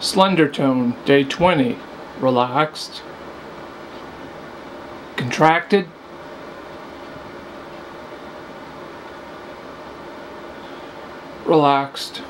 Slender tone, day 20. Relaxed. Contracted. Relaxed.